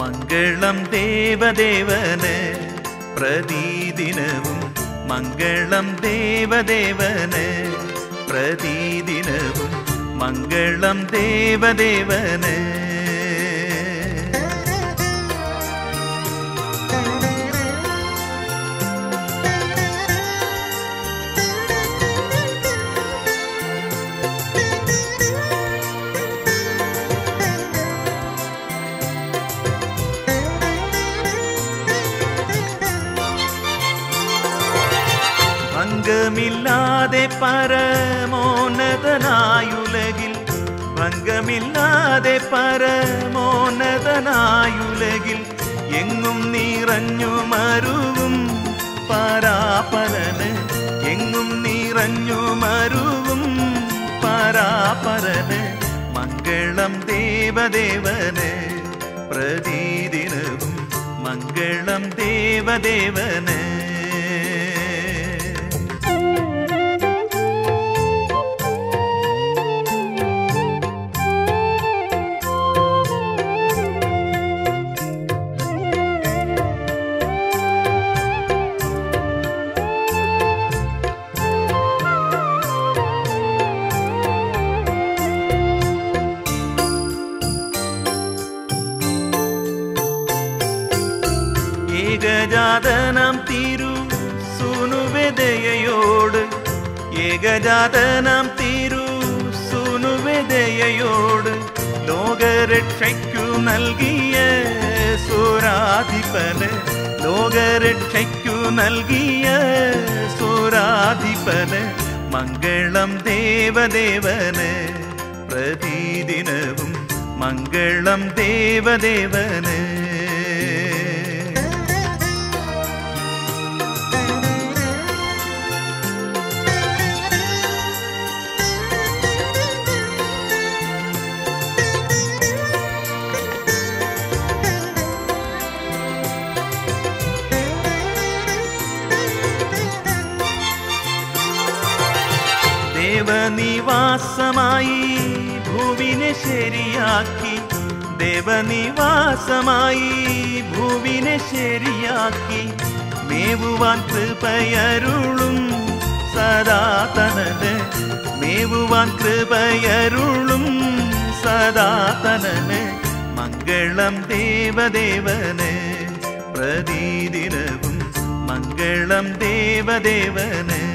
മംഗളം ദേവദേവന് പ്രതിദിനവും മംഗളം ദേവദേവന് പ്രതിദിനവും മംഗളം ദേവദേവന്. ഭംഗമില്ലാതെ പരമോന്നതനായുലകിൽ ഭംഗമില്ലാതെ പരമോന്നതനായുലകിൽ എങ്ങും നിറഞ്ഞു മരുവും പരാപരന് എങ്ങും നിറഞ്ഞു മരുവും പരാപരന് മംഗളം ദേവദേവന് പ്രതിദിനവും മംഗളം ദേവദേവന്. ഏകജാതനം തീരു. സുനുവെതയോട് ഏകജാതനം തീരു. സുനുവെതയോട് ലോകരക്ഷയ്ക്കു നൽകിയ സുരാധിപന് ലോകരക്ഷയ്ക്കു നൽകിയ സുരാധിപന് മംഗളം ദേവദേവന് പ്രതിദിനവും മംഗളം ദേവദേവന് ദേവനിവാസമായി ഭൂവിനെ ശരിയാക്കി. ദേവനിവാസമായി ഭൂവിനെ ശരിയാക്കി. മേവുവാൻ കൃപയരുളും സദാതനന് മേവുവാൻ കൃപയരുളും സദാതനന് മംഗളം ദേവദേവന് പ്രതിദിനവും മംഗളം ദേവദേവന്